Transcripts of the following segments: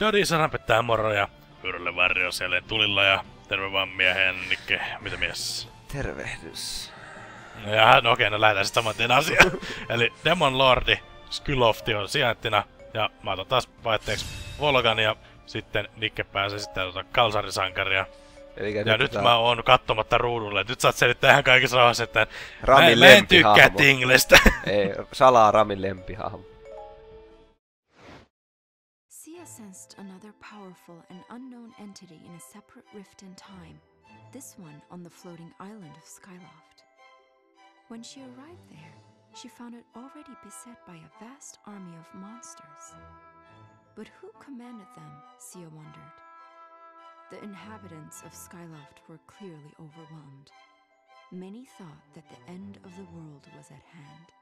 Dodi sanapetää moro ja Hyrlle varjo siellä tulilla ja terve vaan miehen, Nikke, mitä mies? Tervehdys. No ja no okei, no lähdetään sitten saman tien asiaan. Eli Demon Lordi, Skylofti on sijaintina ja mä otan taas vaihteeksi Volgan ja sitten Nikke pääsee sitten tota kalsarisankaria. Eli Ja nyt mä oon kattomatta ruudulle. Nyt saat selittää ihan kaikissa rauhassa, että Ramin mä, mä en tykkää. Tinglestä. Ei, salaa Ramin lempihahmo. Another powerful and unknown entity in a separate rift in time, this one on the floating island of Skyloft. When she arrived there, she found it already beset by a vast army of monsters. But who commanded them, Sia wondered. The inhabitants of Skyloft were clearly overwhelmed. Many thought that the end of the world was at hand.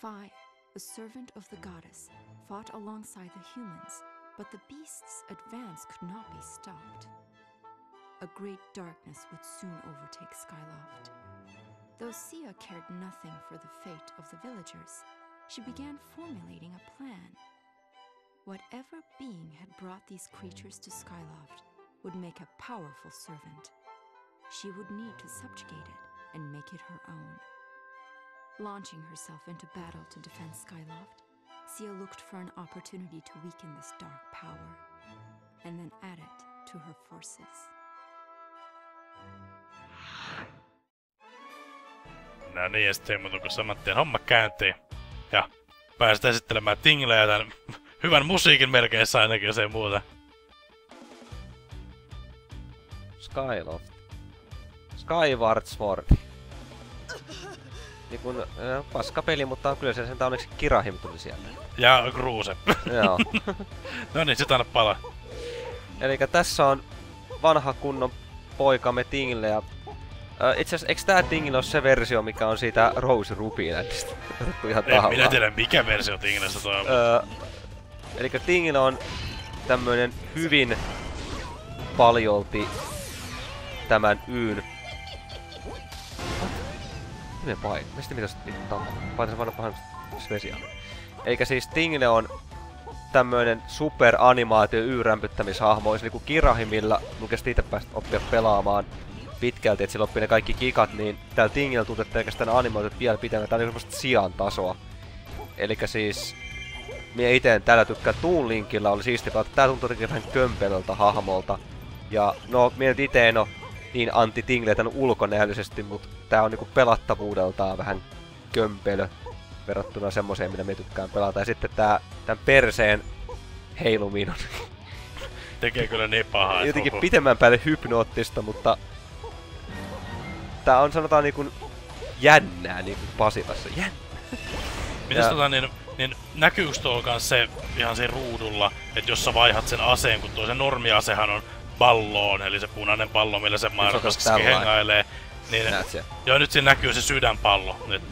Phi, a servant of the goddess, fought alongside the humans, but the beast's advance could not be stopped. A great darkness would soon overtake Skyloft. Though Sia cared nothing for the fate of the villagers, she began formulating a plan. Whatever being had brought these creatures to Skyloft would make a powerful servant. She would need to subjugate it and make it her own. Launching herself into battle to defend Skyloft, Sia looked for an opportunity to weaken this dark power, and then add it to her forces. No niin, ja sitten ei muuta kuin saman tien homma käyntiin. Ja päästään esittelemään Tinglejä tämän hyvän musiikin merkeissä ainakin, jos ei muuta. Skyloft. Skyward Sword. Niin kun, äh, paska peli, mutta kyllä se sentään onneksi Kirahim tuli sieltä. Ja Kruuse. Joo. no niin, sit anna pala. Eli tässä on vanha kunnon poikamme Tingle ja äh, itse asiassa, eikö tää Tingle ole se versio, mikä on siitä Rose? Otettu ihan En minä tiedä mikä versio Tinglestä toi on. Öö, eli Tingle on tämmönen hyvin paljolti tämän Yn... Miten paikka? Mistä mitä tapahtuu? Paitan vaan pahan spesiaali. Eikä siis Tingle on tämmöinen super animaatio Y-rämpyttämishahmo, olisi niinku Kirahimilla, kesti itse päästä oppia pelaamaan pitkälti, että sillä oppii ne kaikki kikat, niin täällä Tingle tuntuu, että pelkästään animaatiot vielä pitää, tää on niinku semmoista sijan tasoa. Eli siis Mie ite en täällä tykkää Toon Linkillä oli siisti, mutta tää tuntuu jotenkin vähän kömpelöltä hahmolta. Ja no, mie nyt ite en oo niin anti Tingle tän ulkonäöllisesti, mut tää on niinku pelattavuudeltaan vähän kömpelö verrattuna semmoiseen, mitä me tykkään pelata. Ja sitten tää, tän perseen heiluminen on Tekee kyllä niin pahaa. jotenkin huhu. pitemmän päälle hypnoottista, mutta tää on sanotaan niinku jännää niinku Pasilassa. Jännää. Mites Ja- tota niin, niin näkyykö tuolla se ihan se ruudulla, että jos sä vaihat sen aseen, kun tuo se normiasehan on palloon, eli se punainen pallo, millä se tällainen. hengailee, niin Näet joo nyt siinä näkyy se sydänpallo. Nyt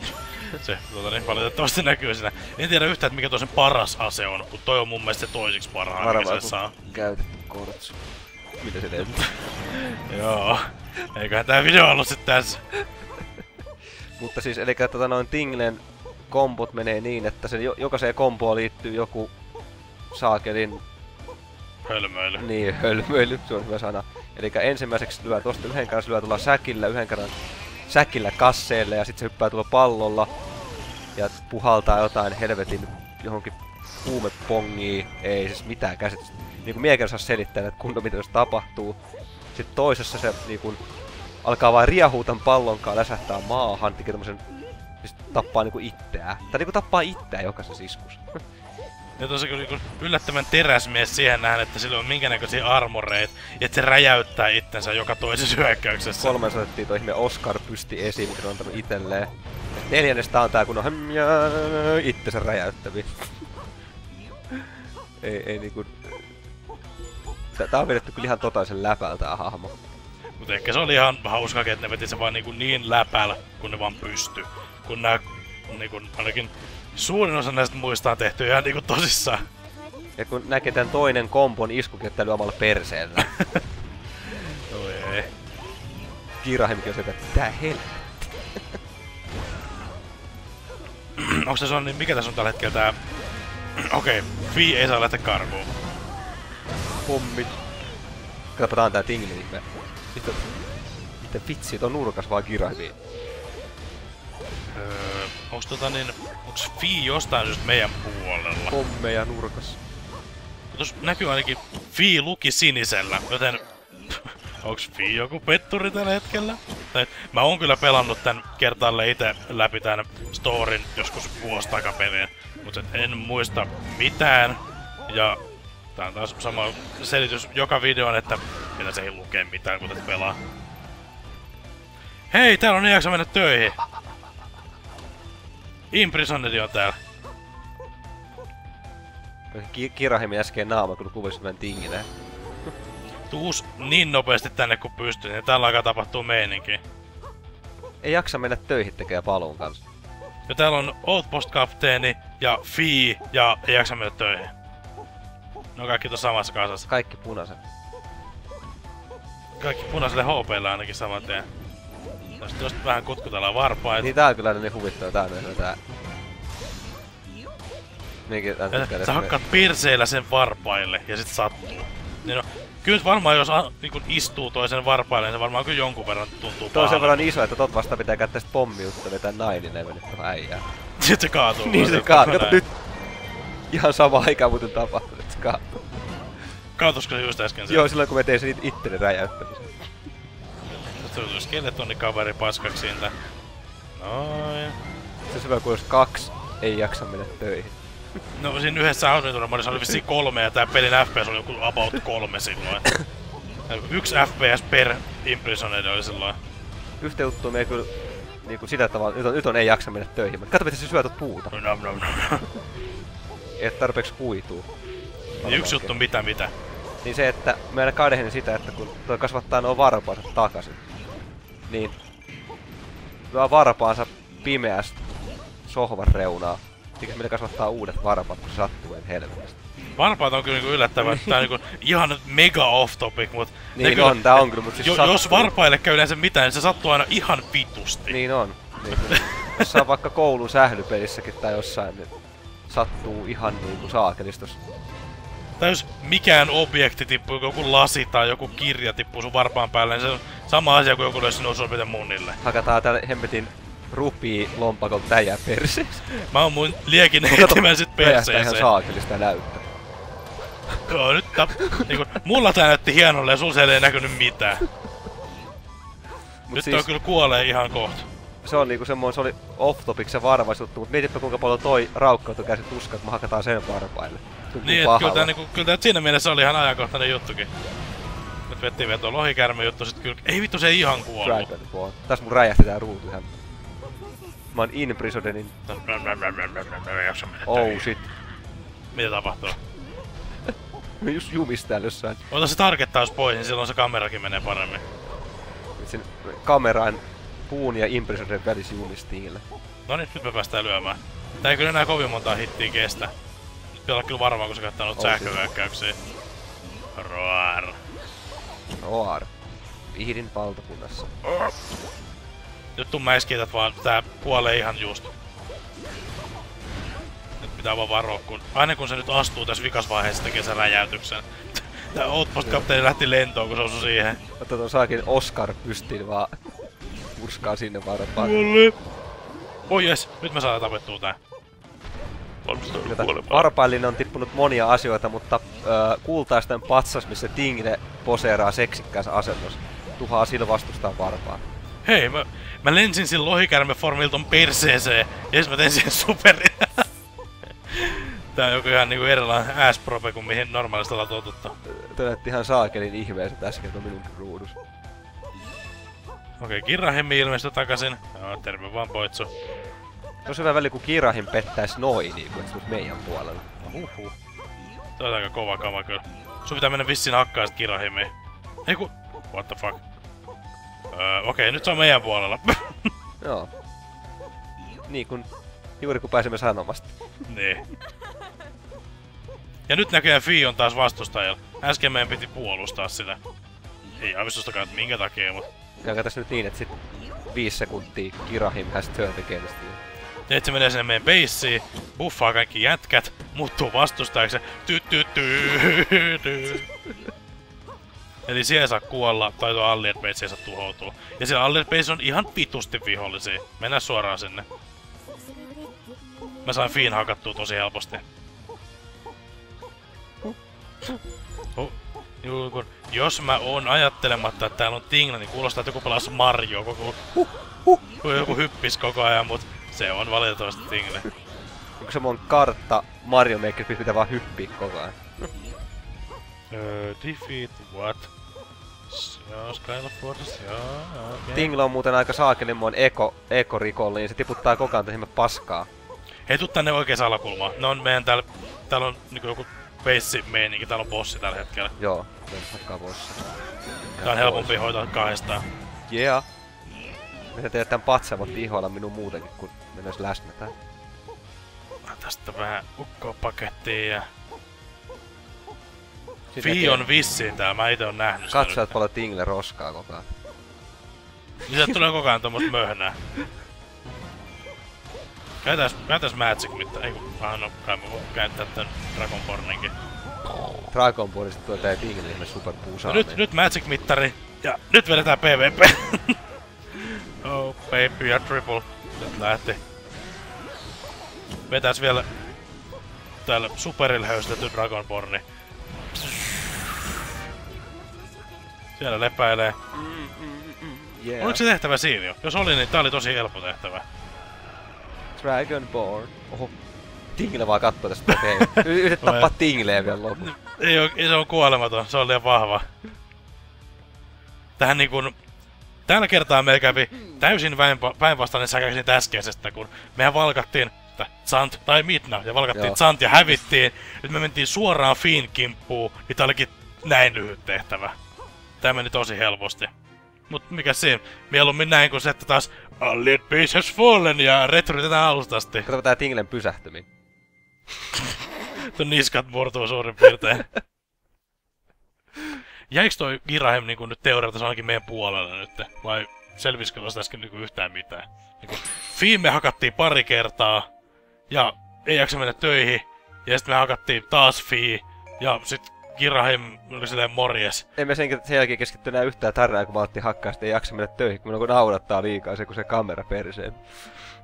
se tuota, niin valitettavasti näkyy siinä. En tiedä yhtään, että mikä tuo sen paras ase on, kun toi on mun mielestä se toisiksi parhaan, mikä Varmaan se saa. käytetty kortsu. Mitä se teet? Joo. Eiköhän tää video ollut sit tässä. Mutta siis, eli tota noin Tinglen kombot menee niin, että sen jo, jokaiseen komboon liittyy joku saakelin Hölmöily. niin hölmöily, se on hyvä sana. Eli ensimmäiseksi lyö tosta yhden kerran, lyö tuolla säkillä, yhden kerran säkillä kasseelle ja sitten se hyppää tuolla pallolla ja puhaltaa jotain helvetin johonkin huumepongiin. Ei siis mitään käsitystä. Niin kuin miekin saa selittää, että kunnon mitä jos tapahtuu. Sitten toisessa se niin kuin, alkaa vain riehuu tämän pallonkaan, läsähtää maahan, tekee tämmösen siis tappaa niinku itseään. Tai niinku tappaa itseään jokaisessa iskussa. Ja tosi kyllä niinku yllättävän teräsmies siihen nähden, että sillä on minkä näköisiä armoreita, ja että se räjäyttää itsensä joka toisessa hyökkäyksessä. Kolmas otettiin toi ihme Oscar pysti esiin, mikä on antanut itselleen. Neljännestä on tää kun on itsensä räjäyttävi. ei, ei niinku... Tää, on vedetty kyllä ihan totaisen läpältä tää hahmo. Mutta ehkä se oli ihan hauskakin, että ne veti se vaan niinku niin läpällä, kun ne vaan pysty. Kun nää, niinku, ainakin suurin osa näistä muista on tehty ihan niinku tosissaan. Ja kun näkee tän toinen kompon iskukenttäily omalla perseellä. Oi ei. Kirahimikin on se, että tää helvetti. Onko se on, niin mikä tässä on tällä hetkellä tää... Okei, okay, Fi ei saa lähteä karkuun. Pommit. Katsotaan tää Tingli ihme. Mitä, mitä vitsi, on nurkas vaan kirahviin. Öö, onks tota niin... Onks Fi jostain syystä meidän puolella? Pommeja nurkas. Tuossa näkyy ainakin Fi luki sinisellä, joten... Onks Fi joku petturi tällä hetkellä? Tai, mä oon kyllä pelannut tän kertaalle itse läpi tän storin joskus vuosi takaperin. Mutta en muista mitään. Ja tää on taas sama selitys joka videon, että mitä se ei lukee mitään, kun pelaa. Hei, täällä on jaksa mennä töihin. Imprisonedi on täällä. Ki kirahimi äsken naama, kun kuvasi tämän Tingille. Tuus niin nopeasti tänne kun pystyy, niin tällä aikaa tapahtuu meininki. Ei jaksa mennä töihin tekee paluun kanssa. Ja täällä on Outpost-kapteeni ja Fee ja ei jaksa mennä töihin. Ne on kaikki tuossa samassa kasassa. Kaikki punaiset. Kaikki punaiselle HPlle ainakin saman tien. Tästä tosta vähän kutkutellaan varpaita. Niin tää on kyllä niin huvittava tää on tää. Niinkin tää tykkää sä hakkaat pirseillä sen varpaille ja sit sattuu. Niin no, kyllä varmaan jos a, niin kun istuu toisen varpaille, niin se varmaan kyllä jonkun verran tuntuu sen pahalta. verran iso, että tot vasta pitää käyttää sit pommiutta vetää nainen ei mennyt tohon äijään. Sit se kaatuu. Niin se vaan kaa... kokonaan. Kato nyt! Ihan sama aika muuten tapahtunut, että se kaatuu. Kaatusko se just äsken se? Joo, silloin kun mä tein sen it- itteni räjäyttämisen. Tuli skeletoni kaveri paskaksi siitä. Noin. Se hyvä, kun jos kaksi ei jaksa mennä töihin. No siinä yhdessä Auditorin modissa oli vissiin kolme ja tää pelin FPS oli joku about kolme silloin. Yksi FPS per Imprisoned oli silloin. Yhtä juttua me ei kyllä niinku sitä tavalla, nyt on, nyt on ei jaksa mennä töihin. Mutta Kato, miten se syö tuota puuta. Nom, nom, nom. Ei oo tarpeeksi kuituu. Niin yksi juttu mitä mitä. Niin se, että mä aina kadehden sitä, että kun toi kasvattaa nuo varpaansa takaisin, niin tuo varpaansa pimeästä sohvan reunaa. Mikä meillä kasvattaa uudet varpaat, kun se sattuu en helvetistä. Varpaat on kyllä niinku yllättävää, tää on niinku ihan mega off topic, mut... Niin kyllä- on, tää on kyllä, mut siis jo, sattuu. jos varpaille käy yleensä mitään, niin se sattuu aina ihan vitusti. Niin on. Niin, kun jossain vaikka koulun sählypelissäkin tai jossain, niin sattuu ihan niinku saakelistos. Tai jos mikään objekti tippuu, joku lasi tai joku kirja tippuu sun varpaan päälle, niin se on sama asia kuin joku löysi sinun sormiten munnille. Hakataan täällä hemmetin rupii lompakolta täijää perseessä. Mä oon mun liekin heittämään sit räjähtää ihan perseeseen. saakelista näyttää. Joo, nyt tää, niinku, mulla tää näytti hienolle ja sul siellä ei näkynyt mitään. Mut nyt siis, toi kyllä kuolee ihan kohta. se on niinku semmoinen, se oli off topic se varvais juttu, mut mietipä kuinka paljon toi raukkautui käsi tuska, että me hakataan sen varpaille. Tuntuu Niin, että kyllä tää, niinku, kyllä tää siinä mielessä oli ihan ajankohtainen juttukin. Nyt vettiin vielä tuo lohikärme juttu sit kyllä. Ei vittu se ei ihan kuollut. Ball. Tässä mun räjähti tää ruutu ihan. Mä oon jaksa mennä Oh shit. Mitä tapahtuu? Mä just jumis täällä jossain. Ota se targettaus pois, niin silloin se kamerakin menee paremmin. Nyt Sen kameran puun ja Inprisodenin välissä jumistiille. No niin, nyt me päästään lyömään. Tää ei kyllä enää kovin montaa hittiä kestä. Nyt pitää olla kyllä varmaan, kun se käyttää noita On sähköhyökkäyksiä. Roar. Roar. Vihdin valtakunnassa. Nyt tuu mäiskität vaan, tää kuolee ihan just. Nyt pitää vaan varoa, kun aina kun se nyt astuu tässä vikasvaiheessa tekee sen räjäytyksen. Tää Outpost-kapteeni lähti lentoon, kun se osui siihen. Otta tuon saakin Oscar pystiin vaan purskaa sinne. Kuolle! Oi jes, nyt me saadaan tapettua tää. Varpaillinen on tippunut monia asioita, mutta ö, kultaisten patsas, missä Tingle poseeraa seksikkäässä asennossa, tuhaa sillä vastustaa varpaan. Hei, mä, mä lensin sillä lohikärmeformilla ton perseeseen, ja mä tein siihen superin. Tää on joku ihan niinku erilainen ass-prope kuin mihin normaalisti ollaan totuttu. Näytti ihan saakelin ihmeessä äsken tuon minun ruudus. Okei, Kirrahemmi ilmestyi takaisin. Joo, terve vaan poitsu. Se on hyvä väli, kun Kirahin pettäis noin, niin kuin, että se meidän puolella. Huhhuh. Tää on aika kova kama kyllä. Sun pitää mennä vissiin hakkaa sit Kirahemiin. Ei ku... What the fuck? Öö, okei, nyt se on meidän puolella. Joo. Niin kun, juuri kun pääsemme sanomasta. niin. Ja nyt näköjään Fi on taas vastustajalla. Äsken meidän piti puolustaa sitä. Ei aavistustakaan, että minkä takia, mutta... Ja tässä nyt niin, että sit viisi sekuntia Kirahim has turn against you. Se menee sinne meidän beissiin, buffaa kaikki jätkät, muuttuu vastustajaksi. Ty, ty, ty, ty. Eli siellä saa kuolla, tai tuo Allied Base saa tuhoutua. Ja siellä Allied Base on ihan vitusti vihollisia. Mennään suoraan sinne. Mä sain Fiin hakattua tosi helposti. Oh, juu, kun, jos mä oon ajattelematta, että täällä on Tingla, niin kuulostaa, että joku pelas Mario koko... Huh, huh, joku hyppis koko ajan, mut se on valitettavasti Tingle. Onko se mun kartta Mario Maker pitää vaan hyppiä koko ajan? Uh, defeat what? Joo, Skylar Force, joo, okay. Tingle on muuten aika saakelimmoin eko, ekorikollinen, niin se tiputtaa koko ajan tähän paskaa. Hei, tuu tänne oikein alakulmaan. Ne on meidän täällä... Täällä on niinku joku base meininki, täällä on bossi tällä hetkellä. Joo, mennä hakkaa pois. Tää on helpompi hoitaa kahdestaan. Yeah. Minä teet tän patsaavot vihoilla minun muutenkin, kun mennäis läsnätään. Tästä vähän ukkoa pakettiin ja... Sitten Fi näkee- on vissiin täällä, mä ite on nähnyt nyt. paljon Tingle roskaa koko ajan. Niin sieltä tulee koko ajan tommoista möhnää. Käytäis, käytäis Magic mitta. Ei kun, ah no, kai mä voin käyttää tän Dragonborninkin. Dragon Ballista tuo tää Tingle ihme superpuusaa. No nyt, nyt Magic mittari. Ja nyt vedetään PvP. oh baby ja triple. Nyt lähti. Vetäis vielä täällä superilla höystetty Dragonborni. Siellä lepäilee. Yeah. Oliko se tehtävä siinä jo? Jos oli, niin tää oli tosi helppo tehtävä. Dragonborn. Oho. Tingle vaan kattoo tästä eteen. Yrität tappaa Tingleä vielä lopuksi. Ei, oo, ei se on kuolematon, se on liian vahva. Tähän niin kun... Tällä kertaa meillä kävi täysin päinvastainen säkä siitä äskeisestä, kun mehän valkattiin Sant tai Midna, ja valkattiin Joo. Sant ja hävittiin. Nyt me mentiin suoraan Fiin kimppuun, niin tää olikin näin lyhyt tehtävä. Tää meni tosi helposti. Mut mikä siinä? Mieluummin näin kuin se, että taas Allied Base has fallen ja retroitetaan alusta asti. Kato tää Tinglen pysähtyminen. Tuon niskat murtuu suurin piirtein. Jäikö toi Girahem niinku nyt teoriassa ainakin meidän puolella nyt? Vai selvisikö tuosta äsken niinku yhtään mitään? Niinku, Fiimme hakattiin pari kertaa, ja ei jaksa mennä töihin, ja sitten me hakattiin taas Fii, ja sit Girahem oli silleen morjes. Emme sen, sen jälkeen keskitty enää yhtään tarinaa, kun mä otin hakkaa, sitten ei jaksa mennä töihin, kun minun naudattaa liikaa se, kun se kamera perseen.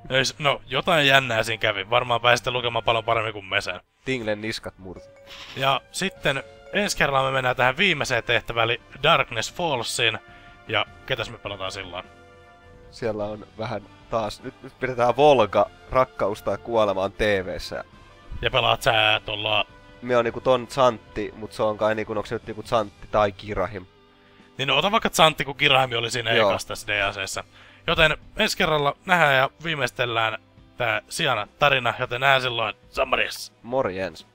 Ei s- No, jotain jännää siinä kävi. Varmaan pääsitte lukemaan paljon paremmin kuin me sen. Tinglen niskat murtu. Ja sitten ensi kerralla me mennään tähän viimeiseen tehtävään, eli Darkness Fallsiin. Ja ketäs me pelataan silloin? Siellä on vähän taas, nyt, nyt pidetään Volga rakkaus tai kuolemaan TV-ssä. Ja pelaat sä tuolla... Me on niinku ton Zantti, mut se on kai niinku, onko se nyt niinku Zantti tai Kirahim. Niin no, ota vaikka Zantti, kun Kirahemi oli siinä Joo. ekassa tässä DLCssä. Joten ensi kerralla nähdään ja viimeistellään tää Siana tarina, joten nähdään silloin Samaris. Morjens.